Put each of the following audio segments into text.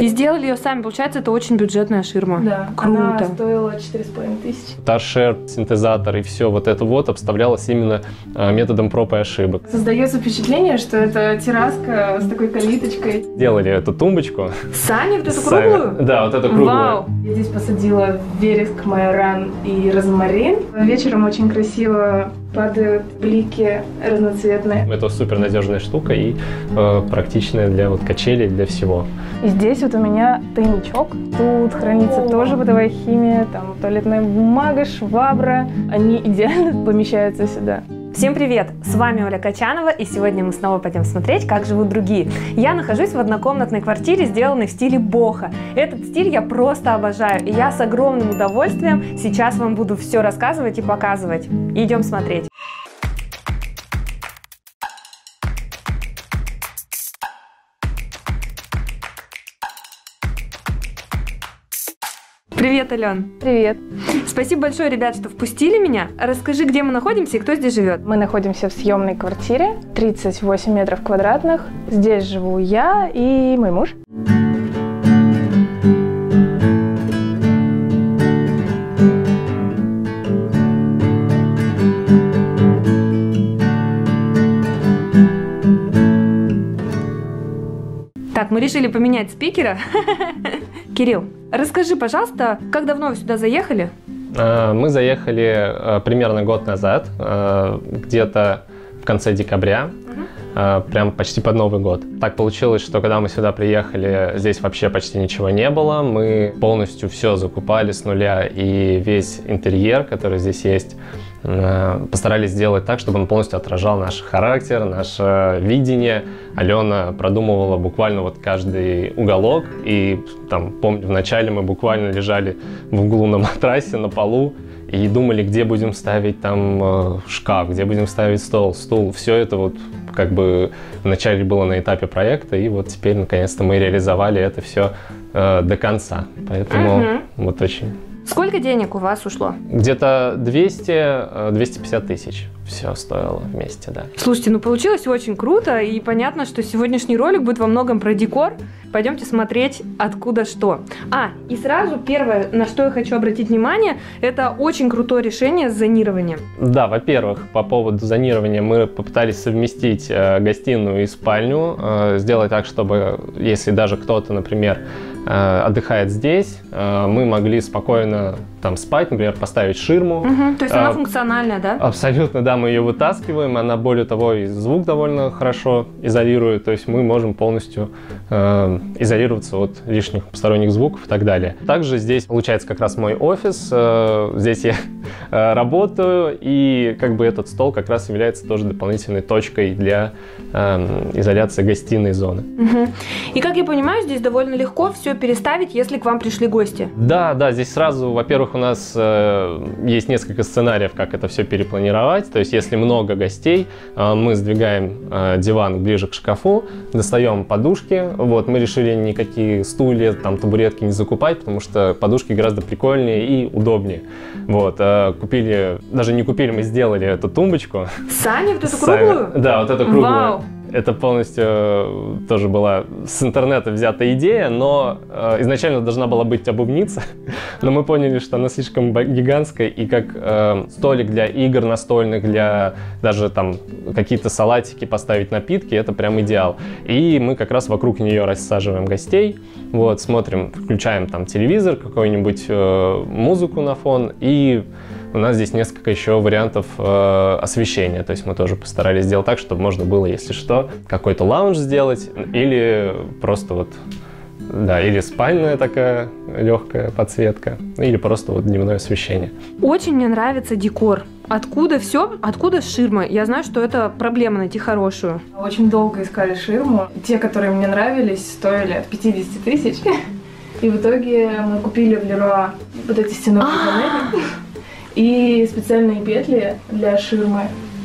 И сделали ее сами. Получается, это очень бюджетная ширма. Да, Круто. она стоила 4,5 тысячи. Торшер, синтезатор и все вот это вот обставлялось именно э, методом проб и ошибок. Создается впечатление, что это терраска с такой калиточкой. Делали эту тумбочку. Сани вот эту сами. круглую? Да, вот эту круглую. Вау! Я здесь посадила вереск, майоран и розмарин. Вечером очень красиво падают блики разноцветные. Это супер надежная штука и э, практичная для вот качелей, для всего. И здесь вот у меня тайничок. Тут хранится тоже бытовая химия, там туалетная бумага, швабра. Они идеально помещаются сюда. Всем привет! С вами Оля Качанова, и сегодня мы снова пойдем смотреть, как живут другие. Я нахожусь в однокомнатной квартире, сделанной в стиле бохо. Этот стиль я просто обожаю, и я с огромным удовольствием сейчас вам буду все рассказывать и показывать. Идем смотреть. Привет, Ален. Привет. Спасибо большое, ребят, что впустили меня. Расскажи, где мы находимся и кто здесь живет. Мы находимся в съемной квартире, 38 метров квадратных. Здесь живу я и мой муж. Так, мы решили поменять спикера. Кирилл, расскажи, пожалуйста, как давно вы сюда заехали? Э, Мы заехали э, примерно год назад, э, где-то в конце декабря, э, прям почти под Новый год. Так получилось, что когда мы сюда приехали, здесь вообще почти ничего не было. Мы полностью все закупали с нуля, и весь интерьер, который здесь есть, постарались сделать так, чтобы он полностью отражал наш характер, наше видение. Алена продумывала буквально вот каждый уголок, и там, помню, вначале мы буквально лежали в углу на матрасе, на полу, и думали, где будем ставить там э, шкаф, где будем ставить стол, стул. Все это вот как бы вначале было на этапе проекта, и вот теперь наконец-то мы реализовали это все э, до конца. Поэтому Мгм. вот очень. Сколько денег у вас ушло? Где-то 200-250 тысяч все стоило вместе, да. Слушайте, ну получилось очень круто, и понятно, что сегодняшний ролик будет во многом про декор. Пойдемте смотреть, откуда что. А, и сразу первое, на что я хочу обратить внимание, это очень крутое решение с зонированием. Да, во-первых, по поводу зонирования мы попытались совместить э, гостиную и спальню, э, сделать так, чтобы если даже кто-то, например, э, отдыхает здесь, э, мы могли спокойно там спать, например, поставить ширму. Мгм, То есть она А, функциональная, да? Абсолютно, да, мы ее вытаскиваем, она более того и звук довольно хорошо изолирует, то есть мы можем полностью э, изолироваться от лишних посторонних звуков и так далее. Также здесь получается как раз мой офис, э, здесь я э, работаю, и как бы этот стол как раз является тоже дополнительной точкой для э, изоляции гостиной зоны. И как я понимаю, здесь довольно легко все переставить, если к вам пришли гости. Да, да, здесь сразу, во-первых, у нас э, есть несколько сценариев, как это все перепланировать. То есть, если много гостей, э, мы сдвигаем э, диван ближе к шкафу, достаем подушки. Вот, мы решили никакие стулья, там, табуретки не закупать, потому что подушки гораздо прикольнее и удобнее. Вот, э, купили, даже не купили, мы сделали эту тумбочку. Сани, вот эту Сами. круглую? Да, вот эту круглую. Вау. Это полностью э, тоже была с интернета взята идея, но э, изначально должна была быть обувница, но мы поняли, что она слишком гигантская, и как э, столик для игр настольных, для даже там какие-то салатики поставить, напитки, это прям идеал. И мы как раз вокруг нее рассаживаем гостей, вот, смотрим, включаем там телевизор, какую-нибудь э, музыку на фон, и у нас здесь несколько еще вариантов э, освещения, то есть мы тоже постарались сделать так, чтобы можно было, если что, какой-то лаунж сделать или просто вот, да, или спальная такая легкая подсветка, или просто вот дневное освещение. Очень мне нравится декор. Откуда все? Откуда ширма? Я знаю, что это проблема найти хорошую. Очень долго искали ширму. Те, которые мне нравились, стоили от 50 тысяч. И в итоге мы купили в Леруа вот эти стеновые панели и специальные петли для ширмы.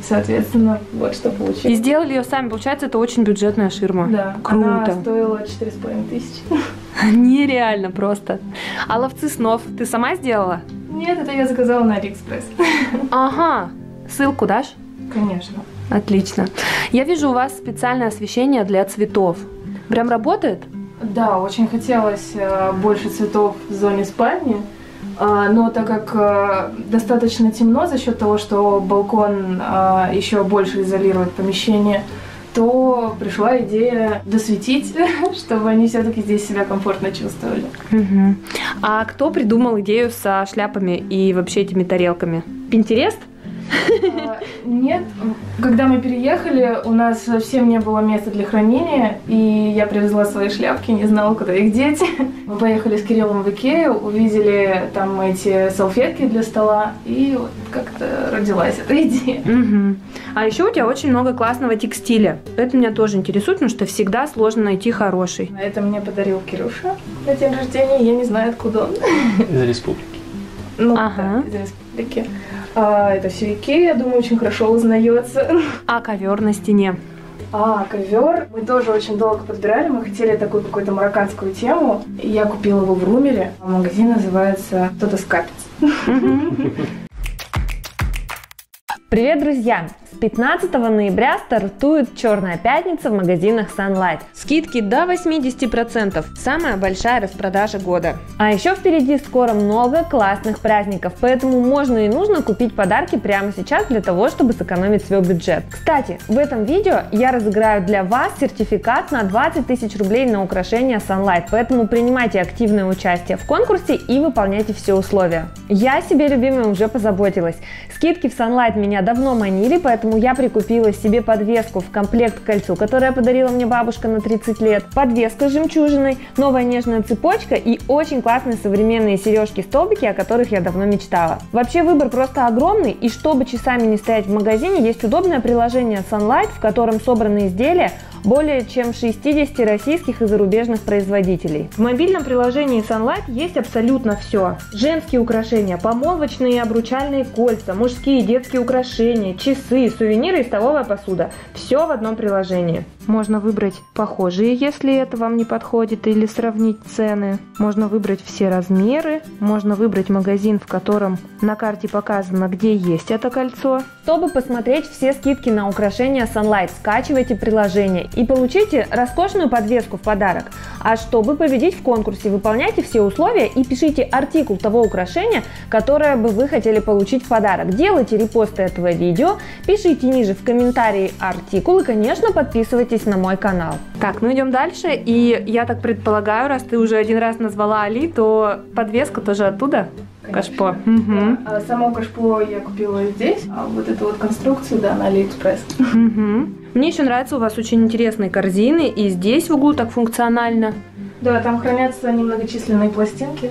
Соответственно, вот что И получилось. сделали ее сами. Получается, это очень бюджетная ширма. Да, Круто. она стоила 4,5 тысячи. Нереально просто. А ловцы снов ты сама сделала? Нет, это я заказала на Алиэкспресс. Ага. Ссылку дашь? Конечно. Отлично. Я вижу у вас специальное освещение для цветов. Прям работает? Да, очень хотелось э, больше цветов в зоне спальни, но так как э, достаточно темно за счет того, что балкон а, еще больше изолирует помещение, то пришла идея досветить, чтобы они все-таки здесь себя комфортно чувствовали. Мгм. А кто придумал идею со шляпами и вообще этими тарелками? Пинтерест? А, Нет, когда мы переехали, у нас совсем не было места для хранения, и я привезла свои шляпки, не знала, куда их деть. Мы поехали с Кириллом в Икею, увидели там эти салфетки для стола, и вот как-то родилась эта идея. Мгм. А еще у тебя очень много классного текстиля. Это меня тоже интересует, потому что всегда сложно найти хороший. Это мне подарил Кирюша на день рождения, я не знаю, откуда он. Из республики. Ну, Ага. да, из республики. А, это все Икея, я думаю, очень хорошо узнается. А ковер на стене. А, ковер. Мы тоже очень долго подбирали. Мы хотели такую какую-то марокканскую тему. И я купила его в Румере. Магазин называется «Кто-то скапец». Привет, друзья! С 15 ноября стартует Черная пятница в магазинах Sunlight. Скидки до 80%. Самая большая распродажа года. А еще впереди скоро много классных праздников, поэтому можно и нужно купить подарки прямо сейчас для того, чтобы сэкономить свой бюджет. Кстати, в этом видео я разыграю для вас сертификат на 20 тысяч рублей на украшения Sunlight, поэтому принимайте активное участие в конкурсе и выполняйте все условия. Я себе, любимая, уже позаботилась. Скидки в Sunlight меня давно манили, поэтому я прикупила себе подвеску в комплект кольцу, которое подарила мне бабушка на 30 лет, подвеска с жемчужиной, новая нежная цепочка и очень классные современные сережки-столбики, о которых я давно мечтала. Вообще выбор просто огромный, и чтобы часами не стоять в магазине, есть удобное приложение Sunlight, в котором собраны изделия более чем 60 российских и зарубежных производителей. В мобильном приложении Sunlight есть абсолютно все. Женские украшения, помолвочные и обручальные кольца, мужские и детские украшения, часы, сувениры и столовая посуда. Все в одном приложении. Можно выбрать похожие, если это вам не подходит, или сравнить цены. Можно выбрать все размеры. Можно выбрать магазин, в котором на карте показано, где есть это кольцо. Чтобы посмотреть все скидки на украшения Sunlight, скачивайте приложение и получите роскошную подвеску в подарок. А чтобы победить в конкурсе, выполняйте все условия и пишите артикул того украшения, которое бы вы хотели получить в подарок. Делайте репосты этого видео, пишите ниже в комментарии артикул и, конечно, подписывайтесь на мой канал. Так, ну идем дальше. И я так предполагаю, раз ты уже один раз назвала Али, то подвеска тоже оттуда? Кашпо. Мгм. А само кашпо я купила здесь, а вот эту вот конструкцию, да, на Алиэкспресс. Мгм. Мне еще нравятся у вас очень интересные корзины, и здесь в углу так функционально. Да, там хранятся немногочисленные пластинки,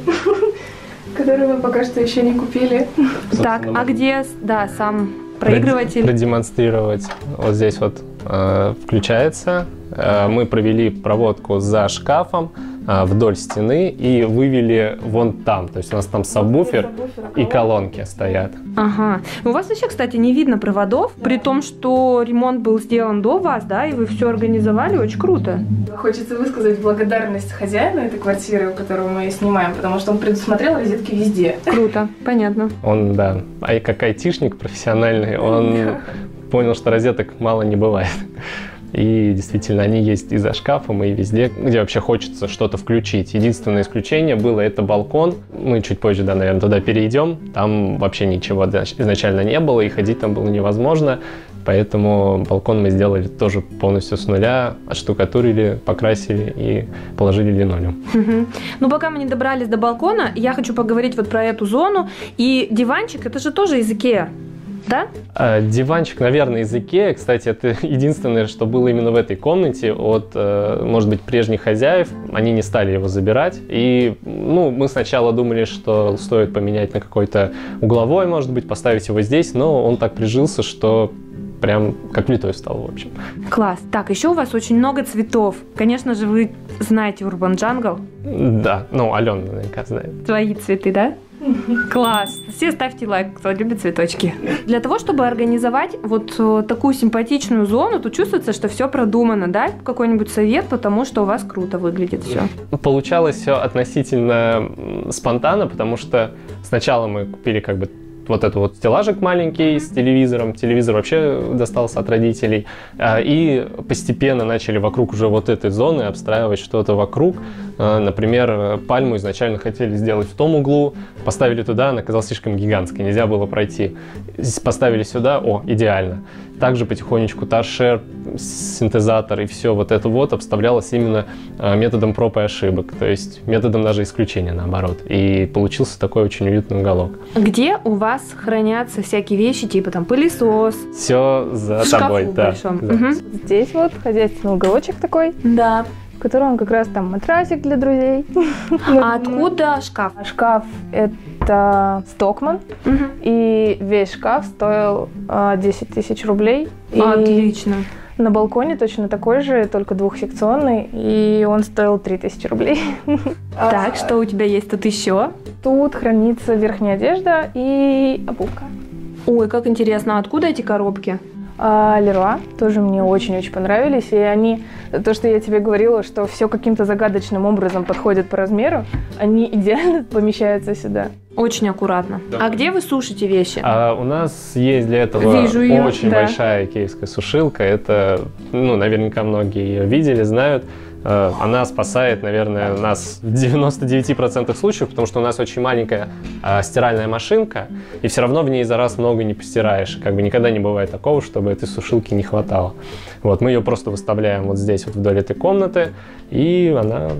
которые мы пока что еще не купили. Так, а где, да, сам проигрыватель? Продемонстрировать. Вот здесь вот э, включается. Э, мы провели проводку за шкафом вдоль стены и вывели вон там. То есть у нас там сабвуфер и колонки стоят. Ага. У вас вообще, кстати, не видно проводов, при том, что ремонт был сделан до вас, да, и вы все организовали, очень круто. Хочется высказать благодарность хозяину этой квартиры, которую мы снимаем, потому что он предусмотрел розетки везде. Круто, понятно. Он, да, ай, как айтишник профессиональный, он понял, что розеток мало не бывает. И действительно, они есть и за шкафом, и везде, где вообще хочется что-то включить. Единственное исключение было это балкон. Мы чуть позже, да, наверное, туда перейдем. Там вообще ничего изначально не было, и ходить там было невозможно. Поэтому балкон мы сделали тоже полностью с нуля, отштукатурили, покрасили и положили линолеум. Ну, пока мы не добрались до балкона, я хочу поговорить вот про эту зону. И диванчик, это же тоже из Икеа, да? А, Диванчик, наверное, из Икеи. Кстати, это единственное, что было именно в этой комнате от, э, может быть, прежних хозяев. Они не стали его забирать. И, ну, мы сначала думали, что стоит поменять на какой-то угловой, может быть, поставить его здесь, но он так прижился, что прям как влитой стал, в общем. Класс. Так, еще у вас очень много цветов. Конечно же, вы знаете Urban Jungle. Да, ну, Алена наверняка знает. Твои цветы, да? Класс. Все ставьте лайк, кто любит цветочки. Для того, чтобы организовать вот э, такую симпатичную зону, тут чувствуется, что все продумано, да? Какой-нибудь совет, потому что у вас круто выглядит все. Получалось все относительно спонтанно, потому что сначала мы купили как бы вот этот вот стеллажик маленький с телевизором. Телевизор вообще достался от родителей. А, и постепенно начали вокруг уже вот этой зоны обстраивать что-то вокруг. А, например, пальму изначально хотели сделать в том углу, поставили туда, она оказалась слишком гигантской, нельзя было пройти. Поставили сюда, о, идеально. Также потихонечку торшер, синтезатор и все вот это вот обставлялось именно а, методом проб и ошибок, то есть методом даже исключения наоборот. И получился такой очень уютный уголок. Где у вас хранятся всякие вещи, типа там пылесос? Все за в тобой, да. большом. да. Мгм. Здесь вот хозяйственный уголочек такой, Да. в котором как раз там матрасик для друзей. А откуда шкаф? А Шкаф это Стокман, Мгм. и весь шкаф стоил а, 10 тысяч рублей. И Отлично. На балконе точно такой же, только двухсекционный, и он стоил 3000 рублей. Так, что у тебя есть тут еще? Тут хранится верхняя одежда и обувка. Ой, как интересно, откуда эти коробки? А Леруа тоже мне очень-очень понравились, и они, то, что я тебе говорила, что все каким-то загадочным образом подходит по размеру, они идеально помещаются сюда. Очень аккуратно. А где вы сушите вещи? А у нас есть для этого Вижу её, очень да. большая икеевская сушилка. Это, ну, наверняка многие ее видели, знают. Э, Она спасает, наверное, нас в 99% случаев, потому что у нас очень маленькая а, стиральная машинка, и все равно в ней за раз много не постираешь. Как бы никогда не бывает такого, чтобы этой сушилки не хватало. Вот, мы ее просто выставляем вот здесь, вот вдоль этой комнаты, и она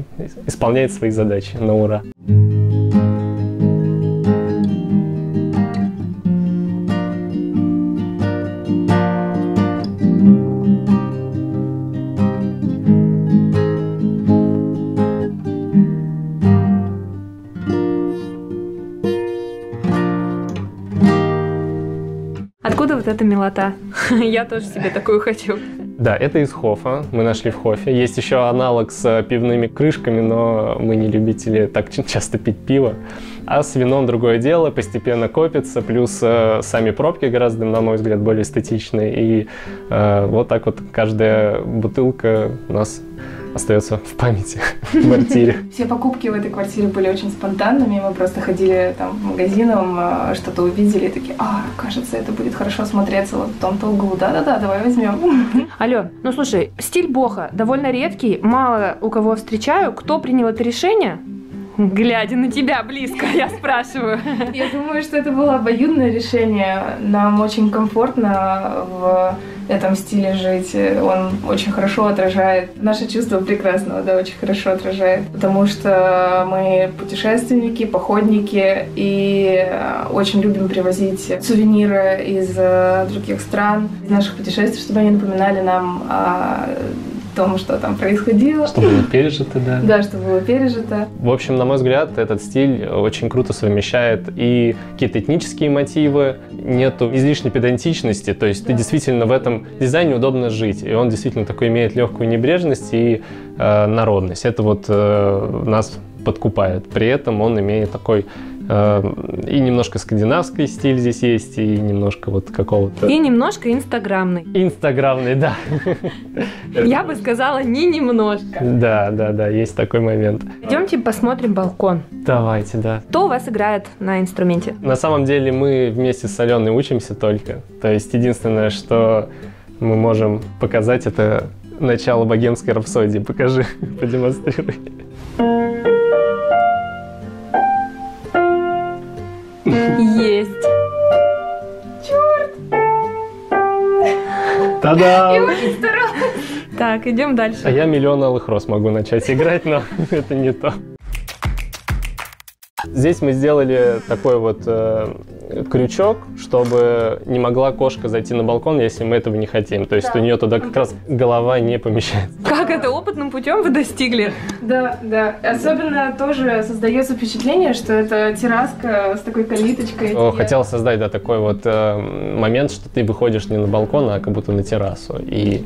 исполняет свои задачи на ура. Милота? Я тоже себе такую хочу. Да, это из Хофа. Мы нашли в Хофе. Есть еще аналог с э, пивными крышками, но мы не любители так часто пить пиво. А с вином другое дело, постепенно копится, плюс э, сами пробки гораздо, на мой взгляд, более эстетичные. И э, вот так вот каждая бутылка у нас остается в памяти в квартире. Все покупки в этой квартире были очень спонтанными. Мы просто ходили там по магазинам, э, что-то увидели и такие, а, кажется, это будет хорошо смотреться вот в том-то углу. Да-да-да, давай возьмем. Алло, ну слушай, стиль боха довольно редкий, мало у кого встречаю. Кто принял это решение? Глядя на тебя близко, я спрашиваю. Я думаю, что это было обоюдное решение. Нам очень комфортно в этом стиле жить. Он очень хорошо отражает наше чувство прекрасного, да, очень хорошо отражает. Потому что мы путешественники, походники и э, очень любим привозить сувениры из э, других стран, из наших путешествий, чтобы они напоминали нам о том, что там происходило. Что было пережито, да. Да, что было пережито. В общем, на мой взгляд, этот стиль очень круто совмещает и какие-то этнические мотивы, нету излишней педантичности, то есть ты действительно в этом дизайне удобно жить, и он действительно такой имеет легкую небрежность и э, народность. Это вот э, нас подкупает. При этом он имеет такой и немножко скандинавский стиль здесь есть, и немножко вот какого-то И немножко инстаграмный. инстаграмный, да. Я бы сказала, не немножко. Да, да, да, есть такой момент. Идемте посмотрим балкон. Давайте, да. Кто у вас играет на инструменте? На самом деле мы вместе с Аленой учимся только. То есть единственное, что мы можем показать, это начало богемской рапсодии. Покажи, продемонстрируй. Есть. Та-дам! Так, идем А дальше. я миллион алых роз могу начать играть, но это не то. Здесь мы сделали такой вот э, крючок, чтобы не могла кошка зайти на балкон, если мы этого не хотим. То есть у нее туда как раз голова не помещается. Как это опытным путем вы достигли? Да, да. Особенно тоже создается впечатление, что это терраска с такой калиточкой. О, хотел создать, да, такой вот э, момент, что ты выходишь не на балкон, а как будто на террасу. И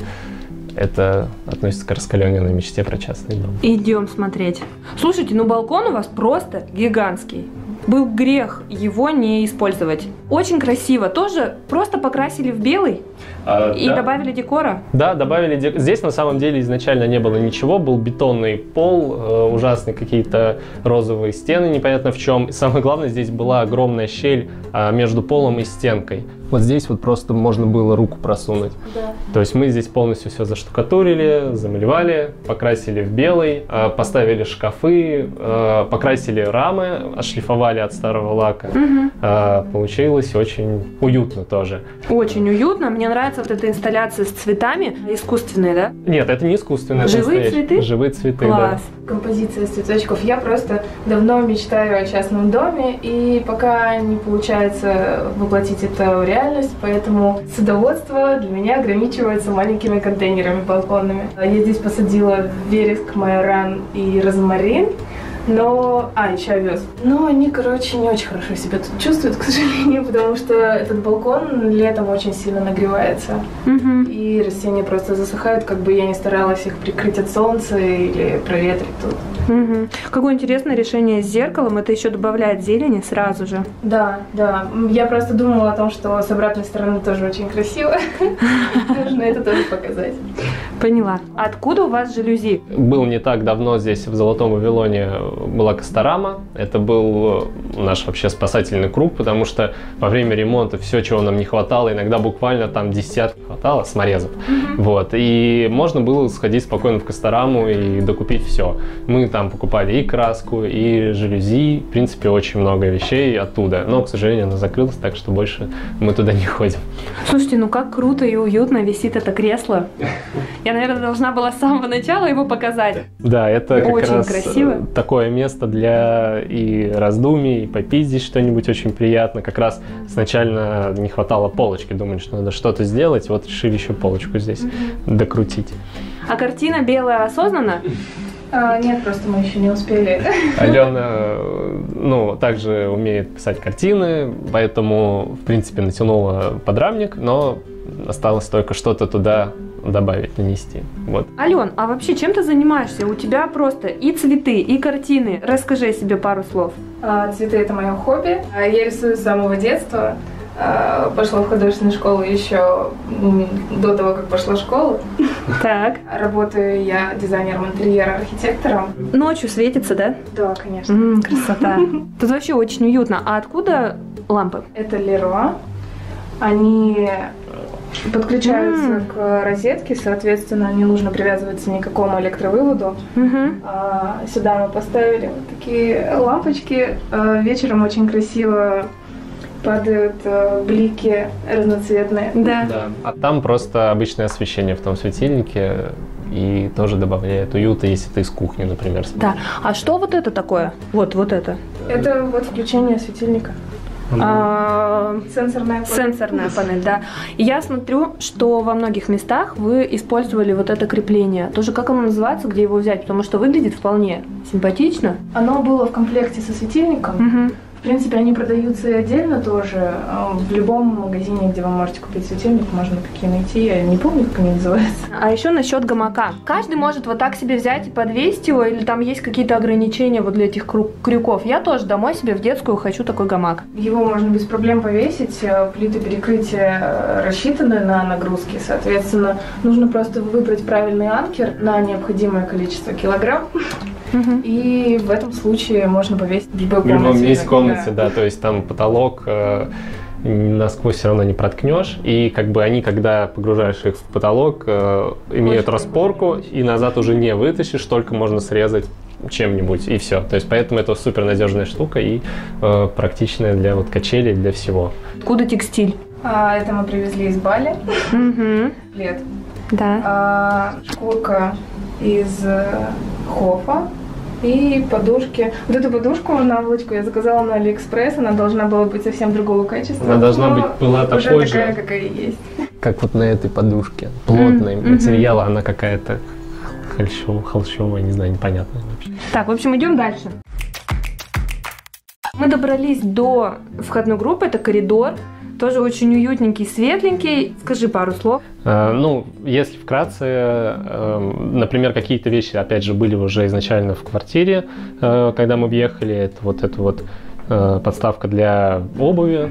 это относится к раскаленной мечте про частный дом. Идем смотреть. Слушайте, ну балкон у вас просто гигантский. Был грех его не использовать. Очень красиво. Тоже просто покрасили в белый А, И да. добавили декора? Да, добавили. дек- Здесь на самом деле изначально не было ничего, был бетонный пол, э, ужасные какие-то розовые стены, непонятно в чем. И самое главное, здесь была огромная щель а, между полом и стенкой. Вот здесь вот просто можно было руку просунуть. Да. То есть мы здесь полностью все заштукатурили, замалевали, покрасили в белый, э, поставили шкафы, э, покрасили рамы, отшлифовали от старого лака. Э, Получилось очень уютно тоже. Очень уютно. Мне нравится вот эта инсталляция с цветами. Искусственные, да? Нет, это не искусственно. это Живые настоящие. цветы? Живые цветы, Класс. Композиция из цветочков. Я просто давно мечтаю о частном доме, и пока не получается воплотить это в реальность, поэтому садоводство для меня ограничивается маленькими контейнерами балконными. Я здесь посадила вереск, майоран и розмарин. Но... А, еще овес. Но они, короче, не очень хорошо себя тут чувствуют, к сожалению, потому что этот балкон летом очень сильно нагревается. Мгм. И растения просто засыхают, как бы я не старалась их прикрыть от солнца или проветрить тут. Мгм. Какое интересное решение с зеркалом. Это еще добавляет зелени сразу же. Да, да. Я просто думала о том, что с обратной стороны тоже очень красиво. Нужно это тоже показать. Поняла. Откуда у вас жалюзи? Был не так давно здесь, в Золотом Вавилоне, была Косторама. Это был э, наш вообще спасательный круг, потому что во время ремонта все, чего нам не хватало, иногда буквально там десятки хватало саморезов. Вот. И можно было сходить спокойно в Костораму и докупить все. Мы там покупали и краску, и жалюзи. В принципе, очень много вещей оттуда. Но, к сожалению, она закрылась, так что больше мы туда не ходим. Слушайте, ну как круто и уютно висит это кресло. Я, наверное, должна была с самого начала его показать. Да, это как Очень раз красиво. э, такое место для и раздумий, и попить здесь что-нибудь очень приятно. Как раз сначала не хватало полочки, думали, что надо что-то сделать, вот решили еще полочку здесь докрутить. А картина белая осознанно? А, нет, просто мы еще не успели. Алена, ну, также умеет писать картины, поэтому, в принципе, натянула подрамник, но осталось только что-то туда добавить, нанести. Вот. Ален, а вообще чем ты занимаешься? У тебя просто и цветы, и картины. Расскажи себе пару слов. А, Цветы — это мое хобби. А, Я рисую с самого детства. А, Пошла в художественную школу еще м, до того, как пошла в школу. Так. Работаю я дизайнером интерьера, архитектором. Ночью светится, да? Да, конечно. М, красота. Тут вообще очень уютно. А откуда лампы? Это Леруа. Они подключаются к розетке, соответственно, не нужно привязываться ни к какому электровыводу. Мгм. А, Сюда мы поставили вот такие лампочки. А, Вечером очень красиво падают а, блики разноцветные. Да. А там просто обычное освещение в том светильнике и тоже добавляет уюта, если ты из кухни, например, Да. А что вот это такое? Вот, вот это. Это вот включение светильника. А, Сенсорная панель. Сенсорная панель, да. И я смотрю, что во многих местах вы использовали вот это крепление. Тоже как оно называется, где его взять? Потому что выглядит вполне симпатично. Оно было в комплекте со светильником. Мгм. В принципе, они продаются и отдельно тоже. А, В любом магазине, где вы можете купить светильник, можно такие найти. Я не помню, как они называются. А еще насчет гамака. Каждый может вот так себе взять и подвесить его, или там есть какие-то ограничения вот для этих крю- крюков. Я тоже домой себе в детскую хочу такой гамак. Его можно без проблем повесить. э, Плиты перекрытия э, рассчитаны на нагрузки. Соответственно, нужно просто выбрать правильный анкер на необходимое количество килограмм. И в этом случае можно повесить в любой В любом комнате. есть комнате, Да. да, то есть там потолок э, насквозь все равно не проткнешь, и как бы они, когда погружаешь их в потолок, э, имеют Очень распорку, и назад уже не вытащишь, только можно срезать чем-нибудь, и все. То есть поэтому это супер надежная штука и э, практичная для вот качелей, для всего. Откуда текстиль? А, это мы привезли из Бали. Плед. Да. А, шкурка из э, Hoff а и подушки. Вот эту подушку, наволочку я заказала на Алиэкспресс, она должна была быть совсем другого качества. Она должна быть была уже такой же. такая, какая есть. Как вот на этой подушке. Плотный Мгм. материал, она какая-то холщовая, холщовая, не знаю, непонятная вообще. Так, в общем, идем дальше. Мы добрались до входной группы, это коридор. Тоже очень уютненький, светленький. Скажи пару слов. Э, Ну, если вкратце, э, например, какие-то вещи, опять же, были уже изначально в квартире, э, когда мы въехали, это вот это вот э, подставка для обуви.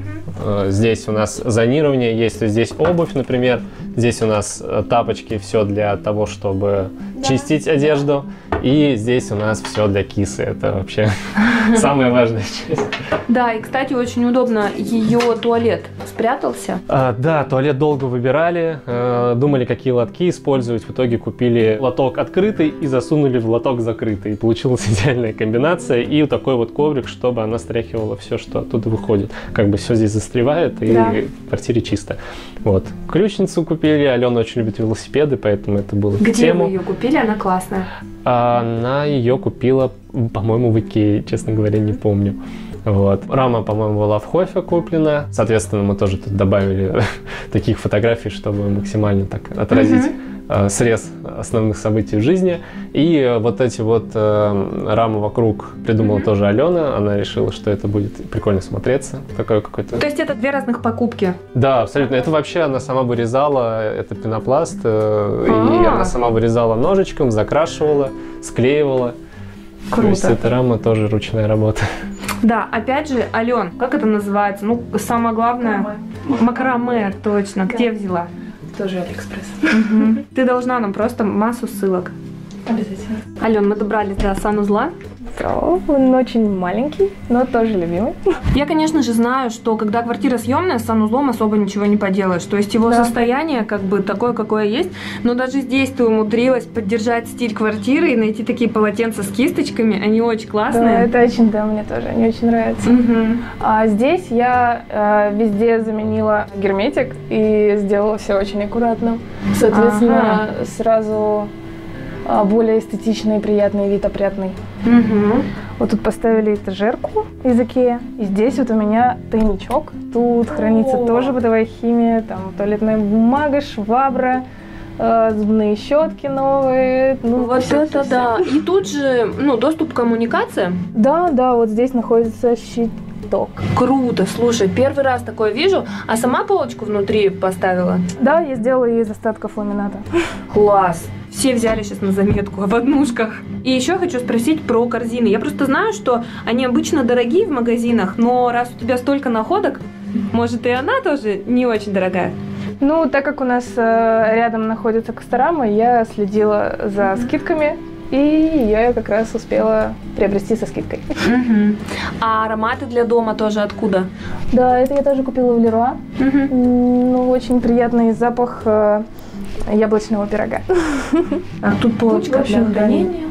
Здесь у нас зонирование есть, здесь обувь, например. Здесь у нас тапочки, все для того, чтобы чистить одежду. И здесь у нас все для кисы. Это вообще самая важная часть. Да, и, кстати, очень удобно ее туалет спрятался. А, да, туалет долго выбирали, э, думали, какие лотки использовать. В итоге купили лоток открытый и засунули в лоток закрытый. И получилась идеальная комбинация. И вот такой вот коврик, чтобы она стряхивала все, что оттуда выходит. Как бы все здесь застревает, и Да. в квартире чисто. Вот. Ключницу купили. Алена очень любит велосипеды, поэтому это было в Где тему. вы ее купили? Она классная. Она ее купила, по-моему, в Икее, честно говоря, не помню. Вот. Рама, по-моему, была в Хофе куплена. Соответственно, мы тоже тут добавили таких фотографий, чтобы максимально так отразить э, срез основных событий в жизни. И вот эти вот э, рамы вокруг придумала тоже Алена. Она решила, что это будет прикольно смотреться. Такое какое-то То есть это две разных покупки. да, абсолютно. Это вообще она сама вырезала, это пенопласт, э, и А. она сама вырезала ножичком, закрашивала, склеивала. То есть Круто. эта рама тоже ручная работа. Да, опять же, Ален, как это называется? Ну, самое главное... Макраме, точно. Где взяла? Тоже Алиэкспресс. Мгм. Ты должна нам просто массу ссылок. Обязательно. Ален, мы добрались до санузла. Да, он очень маленький, но тоже любимый. Я, конечно же, знаю, что когда квартира съемная, с санузлом особо ничего не поделаешь. То есть его Да. состояние как бы такое, какое есть. Но даже здесь ты умудрилась поддержать стиль квартиры и найти такие полотенца с кисточками. Они очень Да, классные. это очень, да, мне тоже, они очень нравятся. Мгм. А здесь я э, везде заменила герметик и сделала все очень аккуратно. Соответственно, сразу а, более эстетичный, приятный вид, опрятный. Мгм. Вот тут поставили этажерку из Икеи. И здесь вот у меня тайничок. Тут хранится О. тоже бытовая химия, там туалетная бумага, швабра, э, зубные щетки новые. Ну, Вот всё- это всё- да. И тут же, ну, доступ к коммуникациям. Да, да, вот здесь находится щиток. Круто, слушай, первый раз такое вижу. А сама полочку внутри поставила? Да, я сделала ее из остатков ламината. Класс. Все взяли сейчас на заметку об однушках. И еще хочу спросить про корзины. Я просто знаю, что они обычно дорогие в магазинах, но раз у тебя столько находок, может и она тоже не очень дорогая. Ну, так как у нас э, рядом находится Косторама, я следила за скидками, и я как раз успела приобрести со скидкой. А ароматы для дома тоже откуда? Да, это я тоже купила в Леруа. М, Ну, очень приятный запах э, яблочного пирога. А тут полочка для хранения.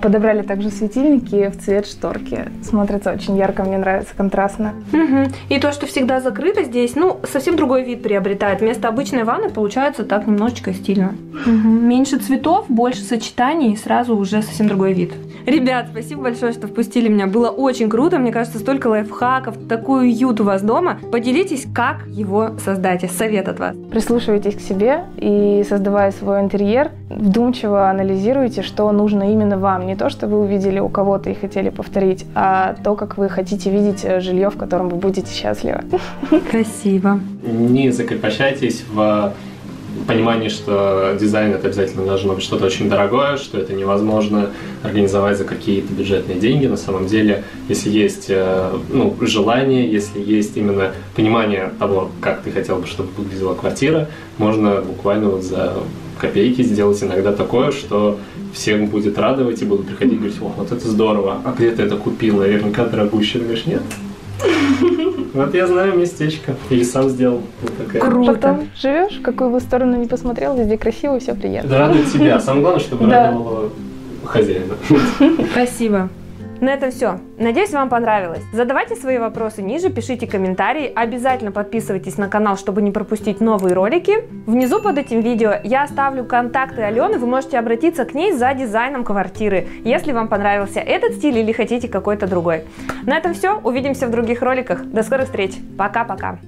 Подобрали также светильники в цвет шторки. Смотрится очень ярко, мне нравится, контрастно. Мгм. И то, что всегда закрыто здесь, ну, совсем другой вид приобретает. Вместо обычной ванны получается так немножечко стильно. Мгм. Меньше цветов, больше сочетаний, и сразу уже совсем другой вид. Ребят, спасибо большое, что впустили меня. Было очень круто. Мне кажется, столько лайфхаков, такой уют у вас дома. Поделитесь, как его создать. Совет от вас. Прислушивайтесь к себе и, создавая свой интерьер, вдумчиво анализируйте, что нужно именно вам. Не то, что вы увидели у кого-то и хотели повторить, а то, как вы хотите видеть э, жилье, в котором вы будете счастливы. Спасибо. Не закрепощайтесь в понимании, что дизайн это обязательно должно быть что-то очень дорогое, что это невозможно организовать за какие-то бюджетные деньги. На самом деле, если есть э, ну, желание, если есть именно понимание того, как ты хотел бы, чтобы выглядела квартира, можно буквально вот за копейки сделать иногда такое, что всем будет радовать и будут приходить и говорить, о, вот это здорово, а где ты это купил? Наверняка дорогущее. Ты говоришь, нет. Вот я знаю местечко. Или сам сделал. Вот такая. Круто. Потом живешь, в какую бы сторону не посмотрел, везде красиво, все приятно. Это радует тебя. Самое главное, чтобы Да. радовало хозяина. Спасибо. На этом все. Надеюсь, вам понравилось. Задавайте свои вопросы ниже, пишите комментарии. Обязательно подписывайтесь на канал, чтобы не пропустить новые ролики. Внизу под этим видео я оставлю контакты Алены. Вы можете обратиться к ней за дизайном квартиры, если вам понравился этот стиль или хотите какой-то другой. На этом все. Увидимся в других роликах. До скорых встреч. Пока-пока.